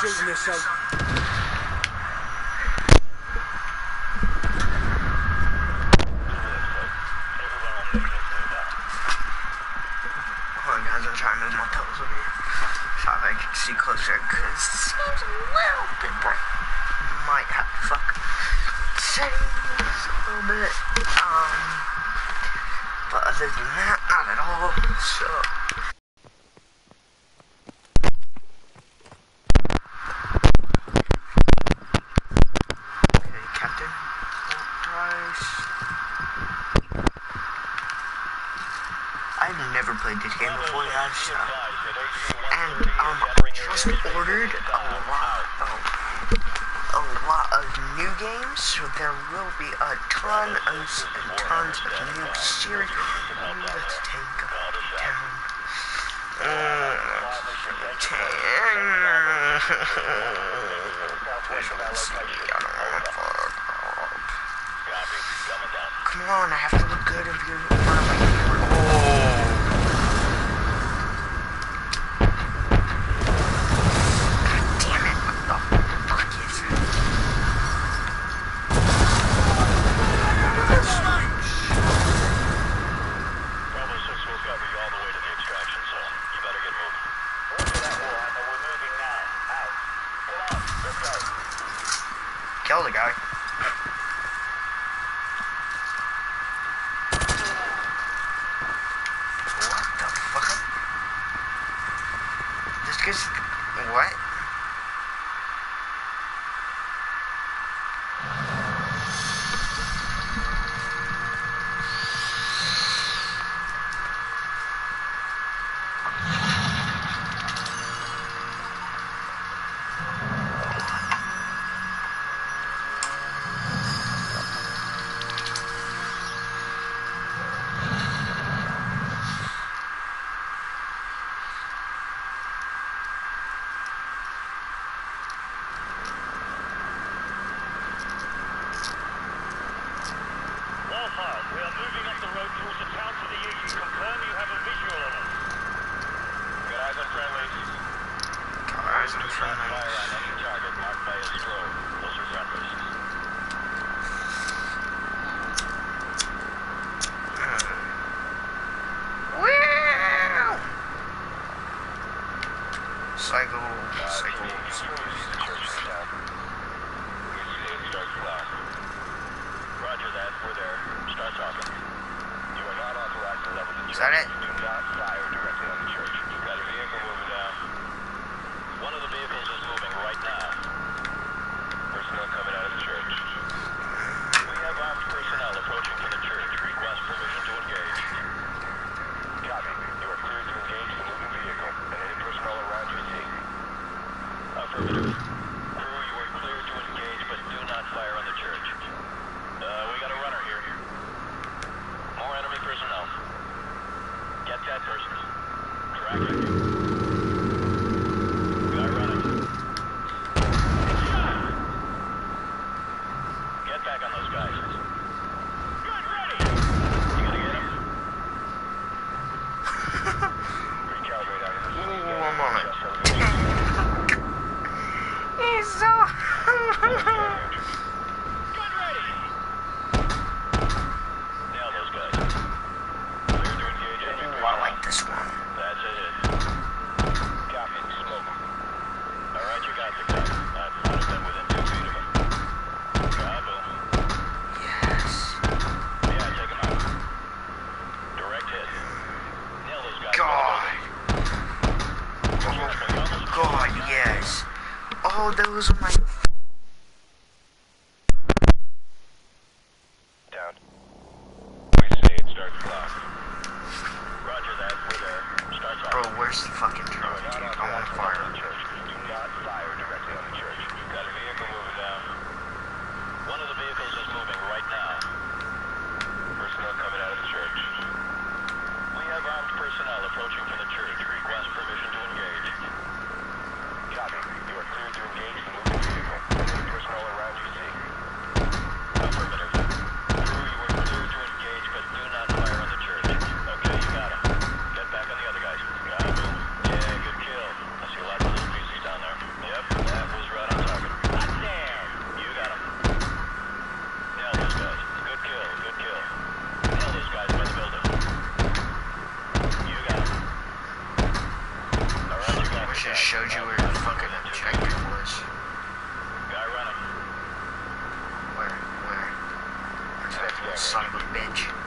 shooting so. Tracking. showed you where the fucking objective was. Guy running. Where? Where? That's that little son of a bitch.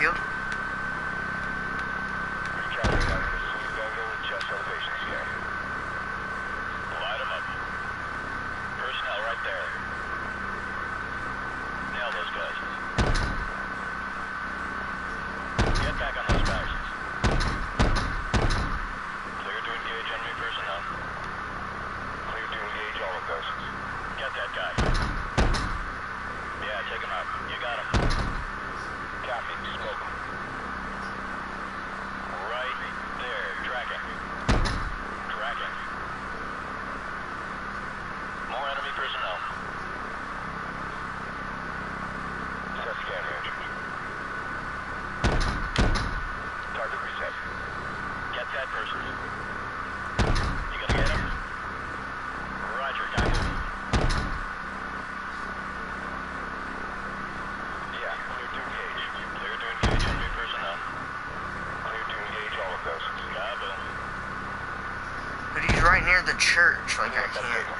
espacio. the church. Like I can't.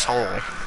soul.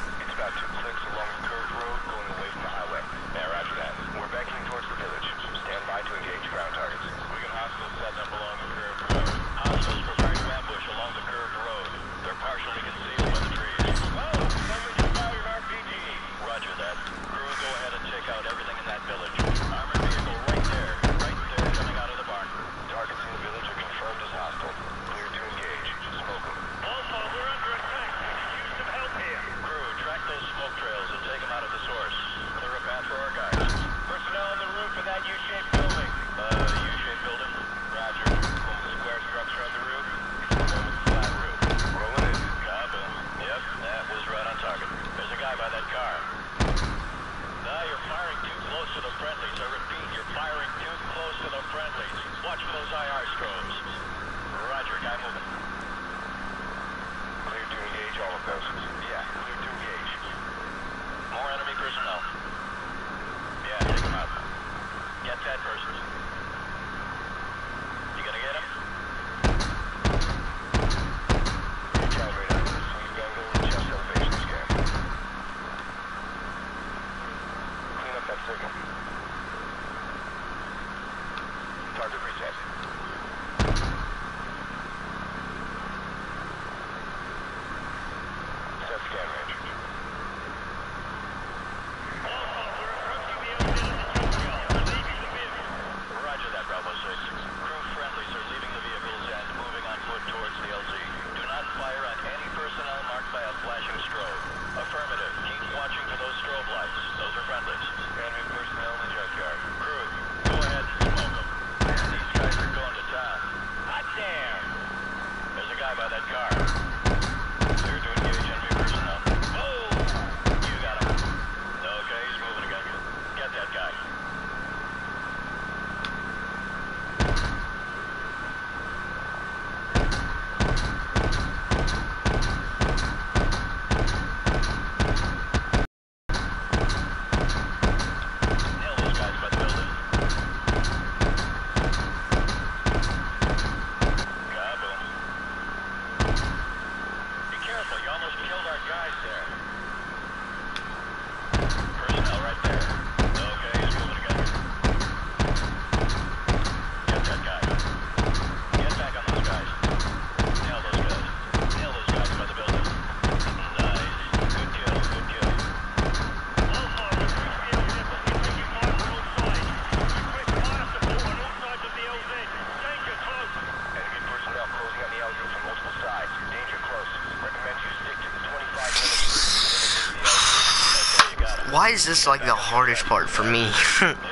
Why is this like the hardest part for me?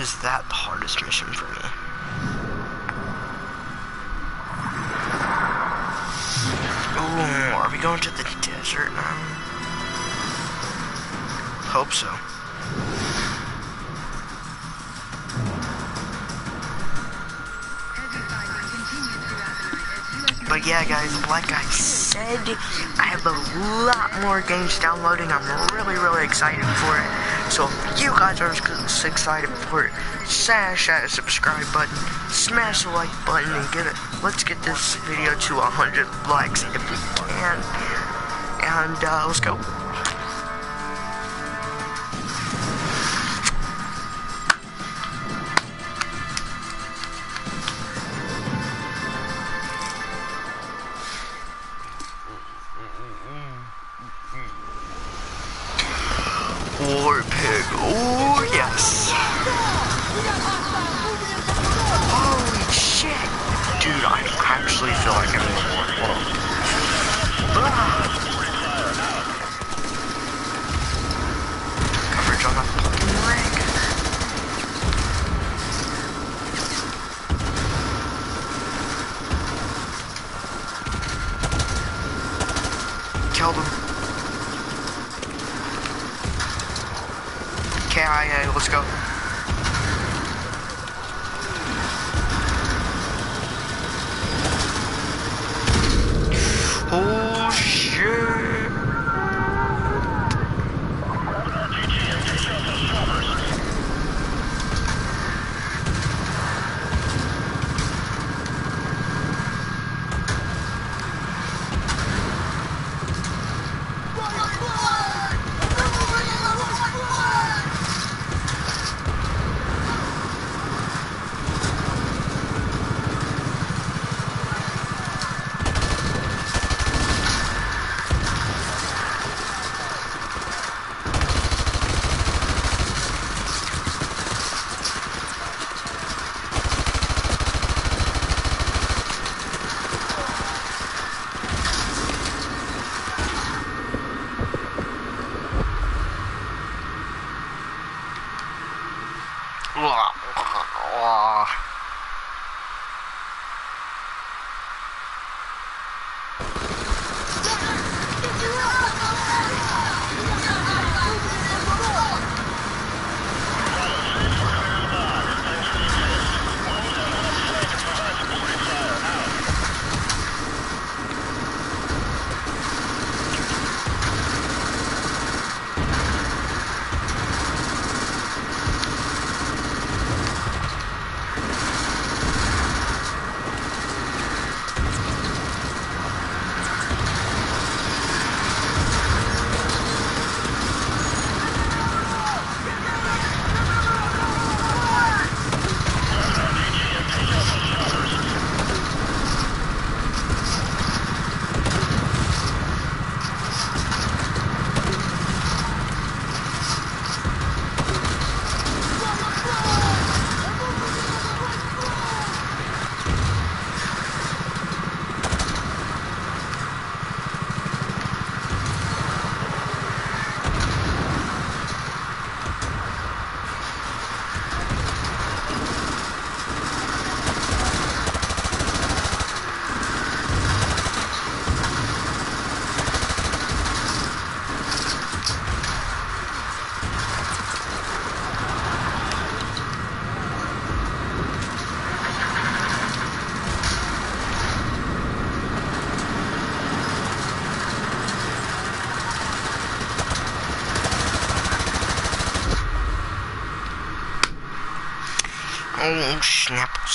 is that the hardest mission for me? Are we going to the desert now? Hope so. But yeah, guys, like I said, I have a lot more games downloading. I'm really, really excited for it. So if you guys are excited for it, smash that subscribe button, smash the like button, and get it. Let's get this video to 100 likes if we can. And uh, let's go.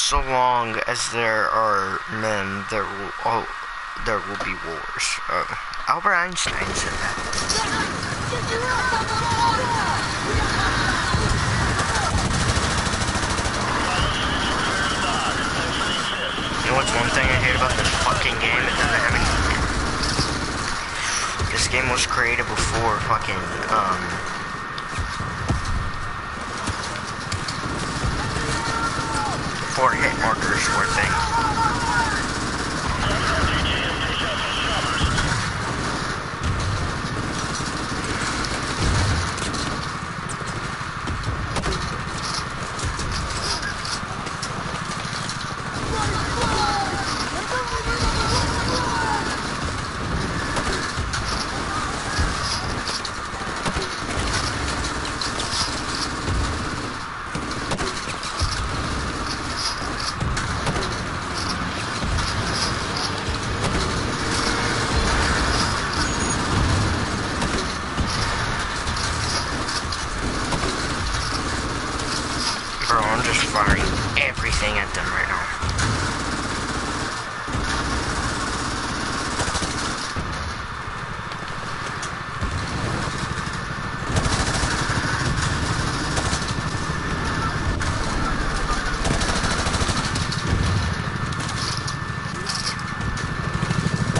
So long as there are men, there will oh, there will be wars. Oh, Albert Einstein said that. You know what's one thing I hate about this fucking game? It doesn't have any. This game was created before fucking um. Before hit markers were a thing. Bro, I'm just firing everything at them right now.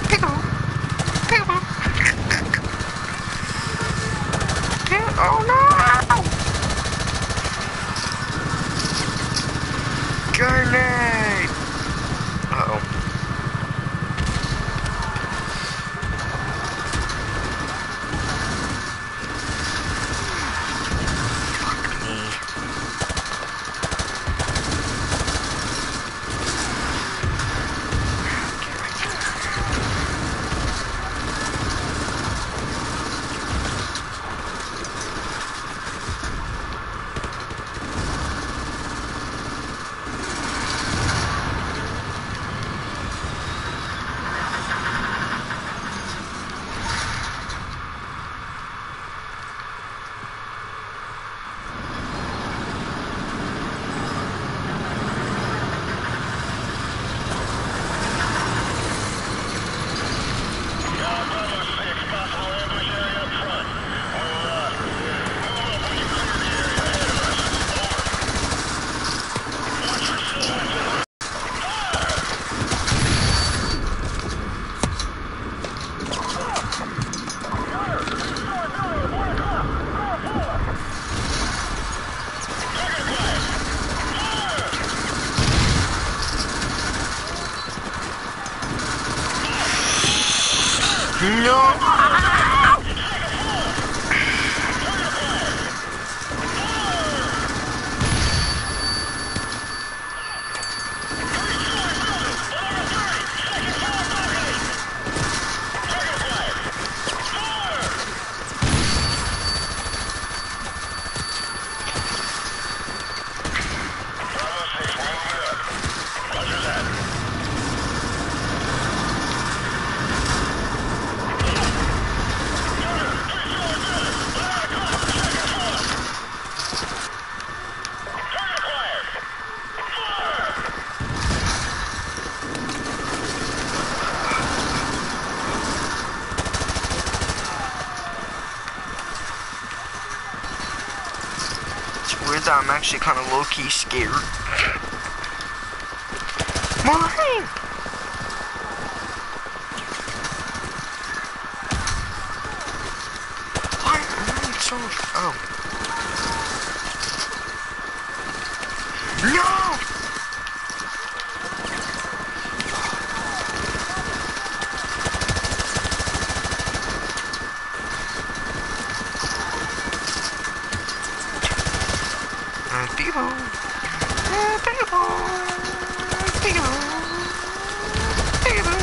Pickle. Pickle. Oh no! Grenade! Uh-oh. Fuck me. Get right there. No! It's weird that I'm actually kind of low-key scared. Mine! Why am I so... Oh. No! Uh, people. Uh, people. People. People.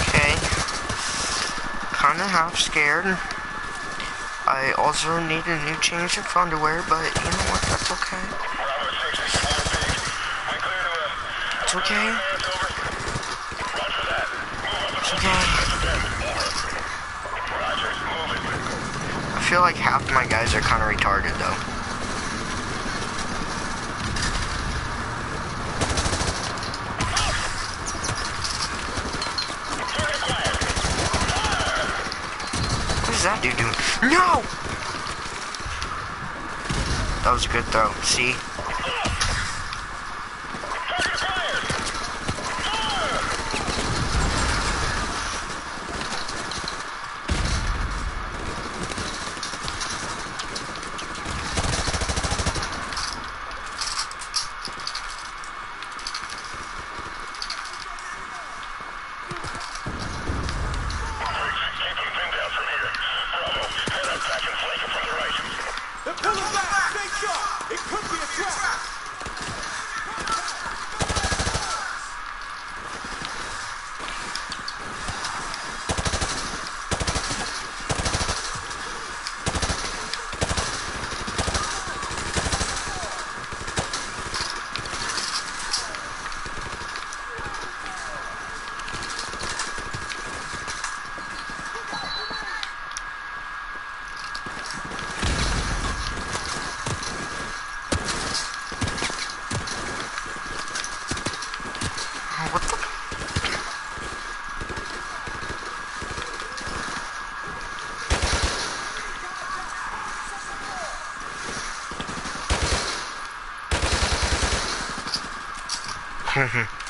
Okay. Kinda half scared. I also need a new change of underwear, but you know what? That's okay. It's okay. It's okay. I feel like half of my guys are kind of retarded, though. No! That was a good throw. See? That.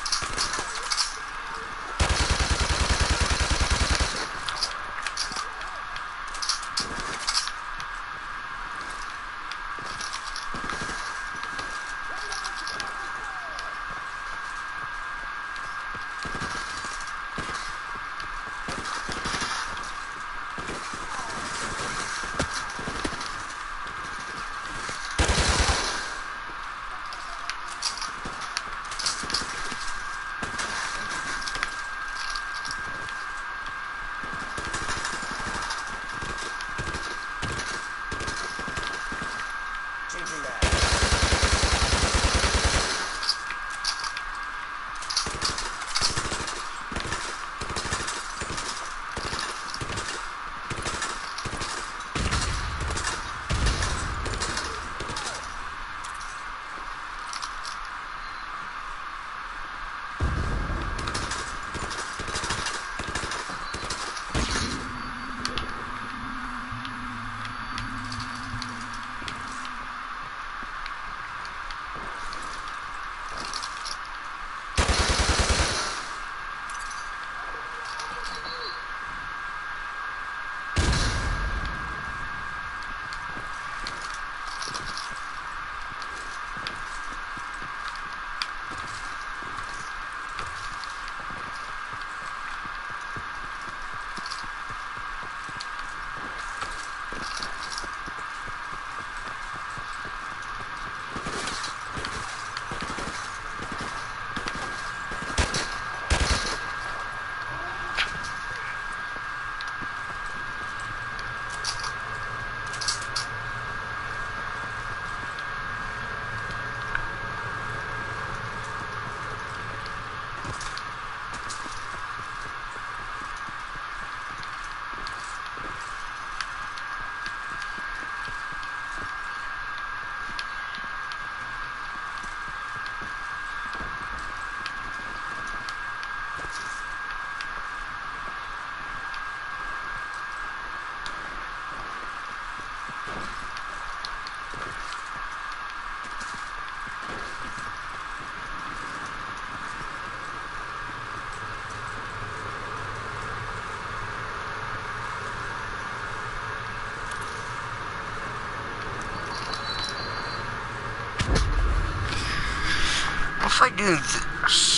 What if I do this?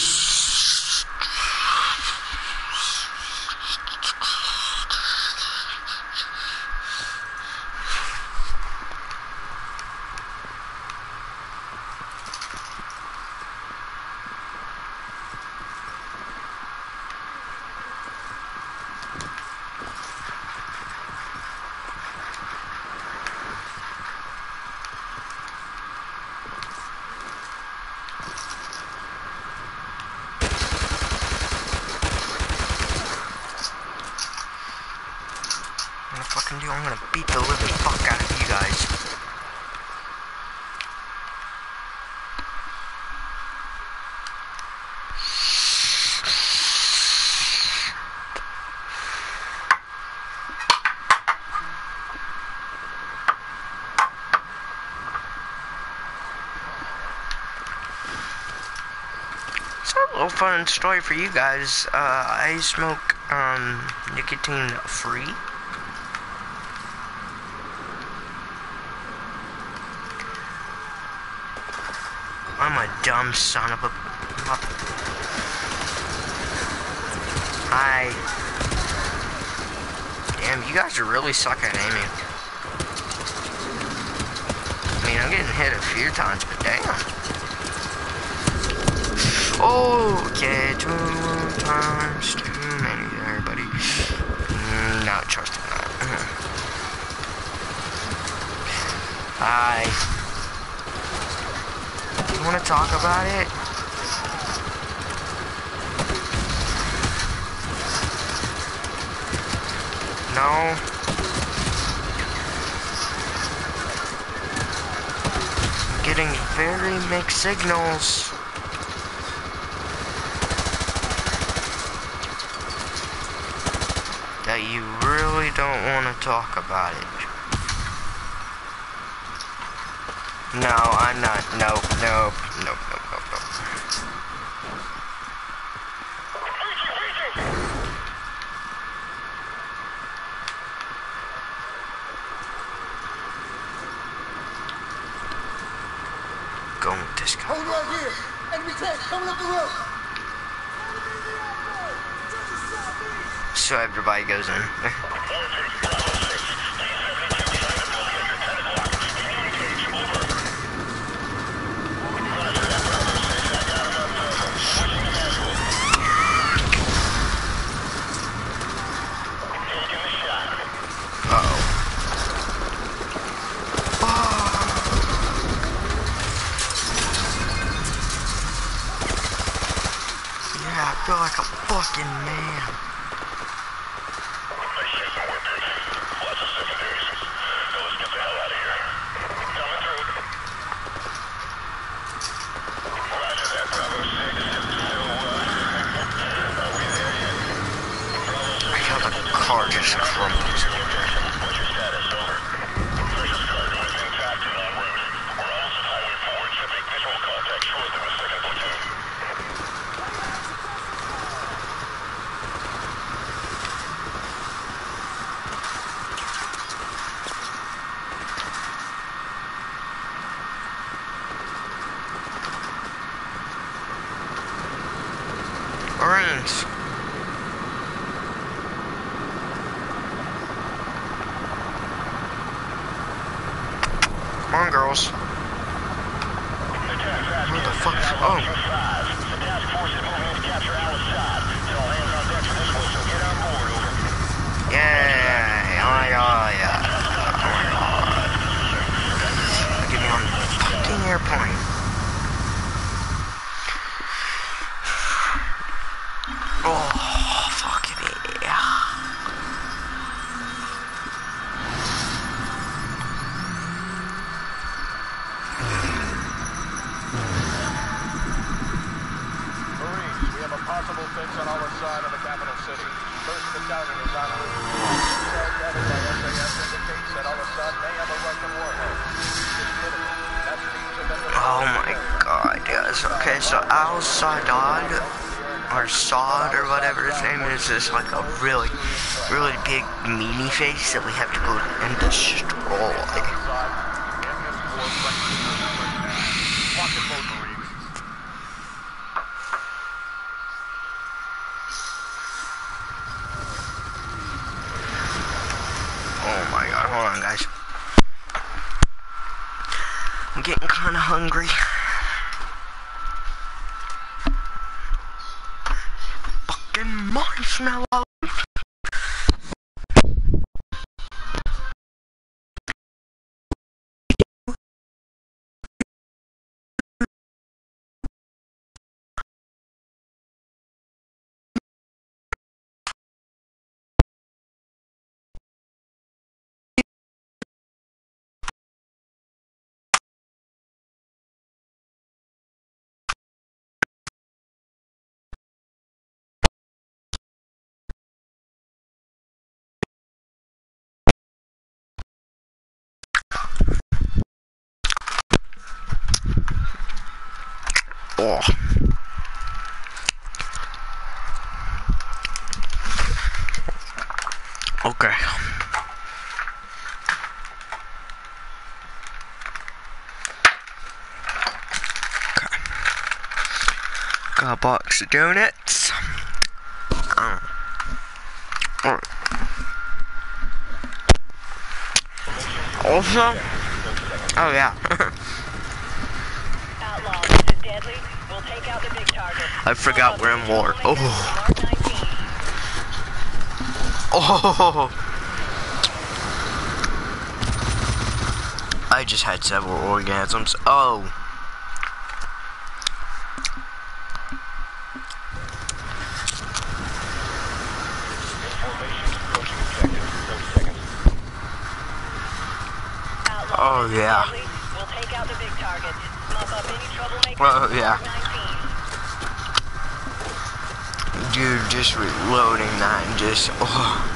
I'm gonna fucking do. I'm gonna beat the living fuck out of you guys. So a little fun story for you guys. Uh, I smoke um, nicotine free. I'm a dumb son of a. Hi. Damn, you guys are really suck at aiming. I mean, I'm getting hit a few times, but damn. Okay, two times too many there, buddy. Mm, Not trusting that. Hi. You want to talk about it? No. Getting very mixed signals. don't want to talk about it. No, I'm not. Nope, nope, nope, nope, nope, nope. Going with this guy. Hold right here. Enemy tank coming up the road. So everybody goes in. I feel like a fucking man. I feel the car just crumbles. Marines. Come on, girls. Where the fuck? Oh. Yeah. Oh my god. Yeah. Oh my god. Get me on the fucking airplane. Oh. Marines, we have a possible fix on our side of the capital city. First is on gathered by SAS indicates that Al-Asad may have a Russian warhead. Oh my god, yes. Okay, so Al Saddad, or Saad, or whatever his name is, is like a really, really big meanie face that we have to go and destroy. Oh. Okay. Okay. Got a box of donuts. Um. Also, oh yeah. Outlaw, this is deadly. We'll take out the big target. I forgot we're in war. Oh. Oh! I just had several orgasms. Oh. Oh, yeah. We'll take out the big target. Mop up any troublemakers. Well, yeah. Mark 19. Dude, just reloading that and just. Oh.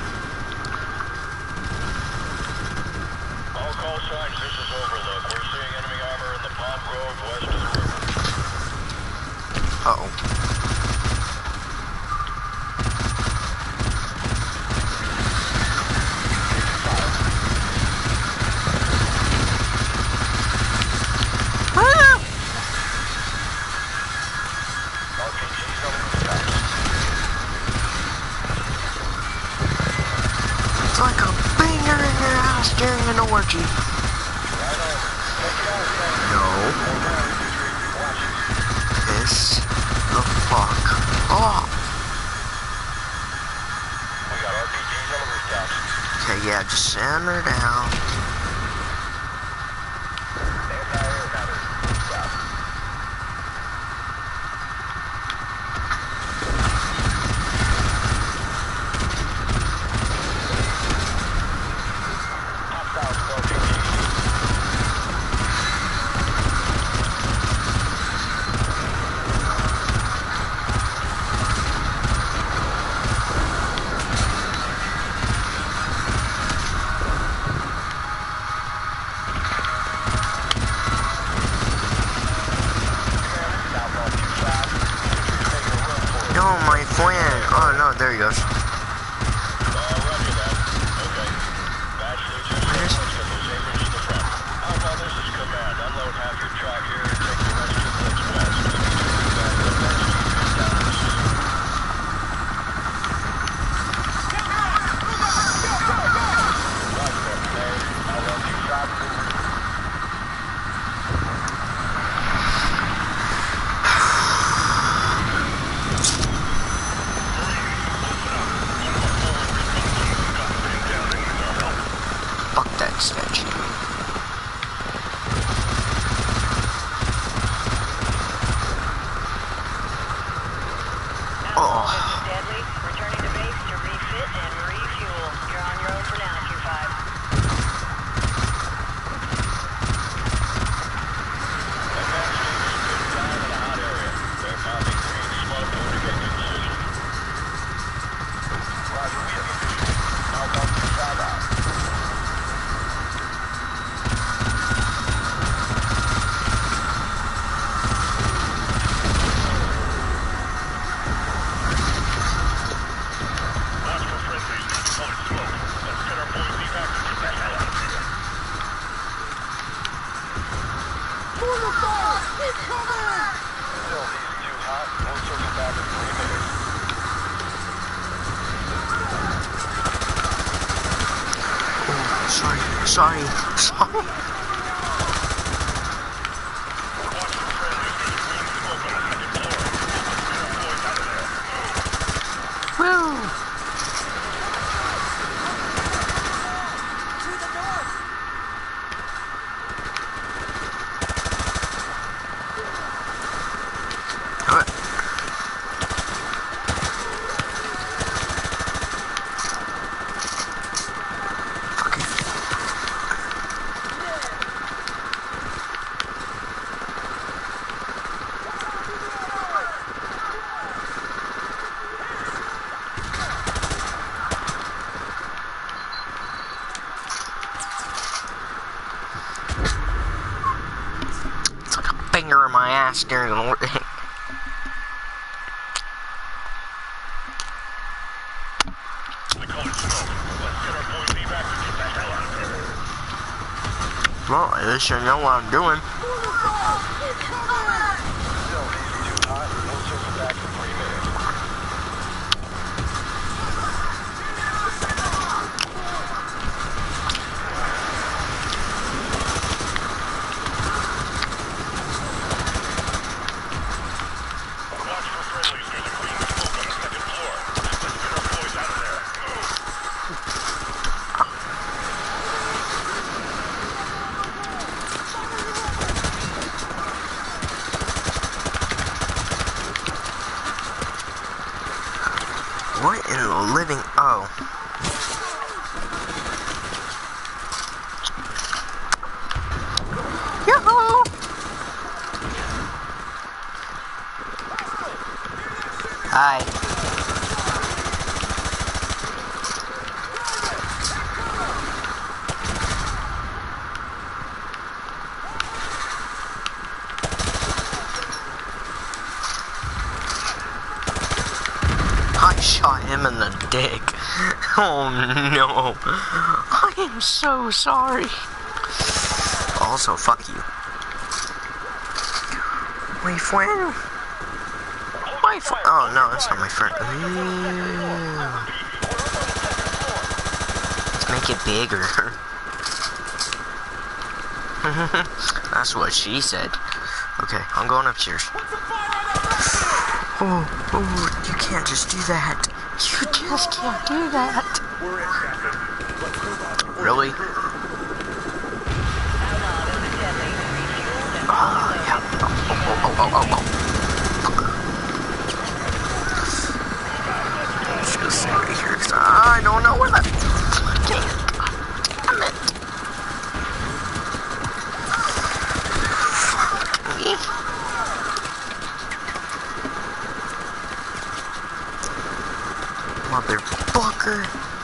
Okay, yeah, just center down. really sure you know what I'm doing. Oh no. I am so sorry. Also, fuck you. My friend. My friend. Oh no, that's not my friend. Ooh. Let's make it bigger. that's what she said. Okay, I'm going upstairs. Oh, oh, you can't just do that. You just can't do that. Really? oh yeah. Oh, oh, oh, just right here. I don't know where that Fucker.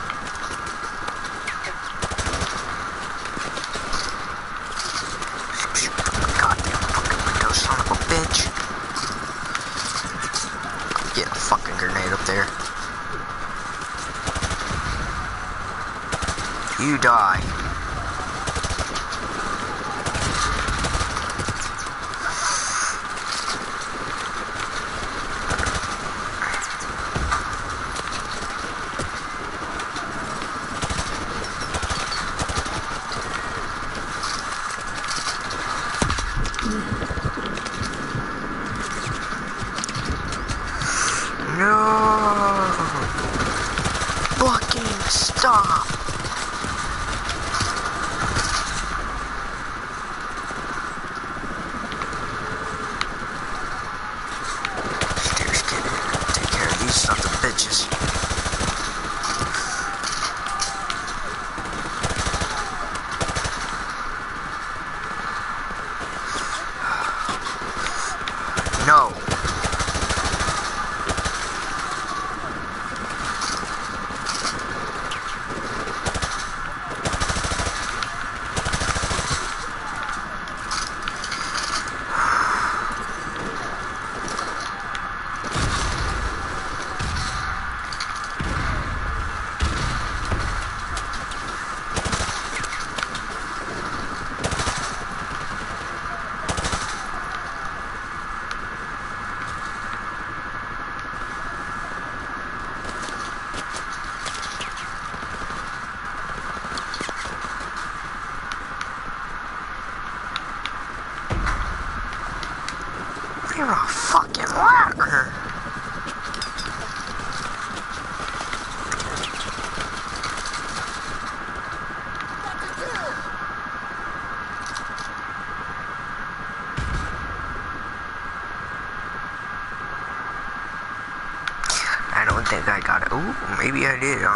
idea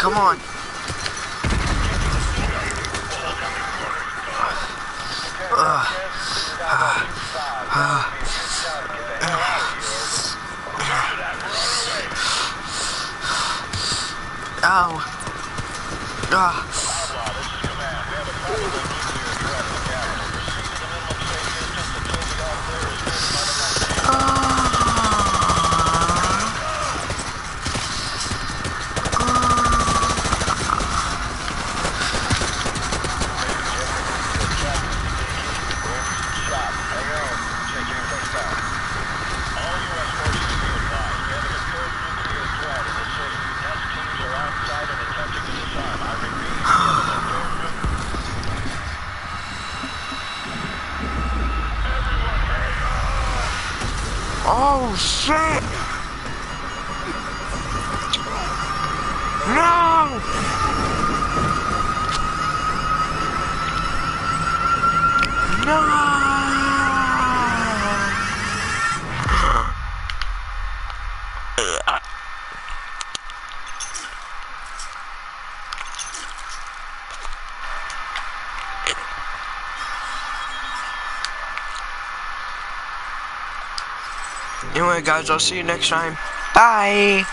Come on. Ow. Ah. right, guys, I'll see you next time. Bye.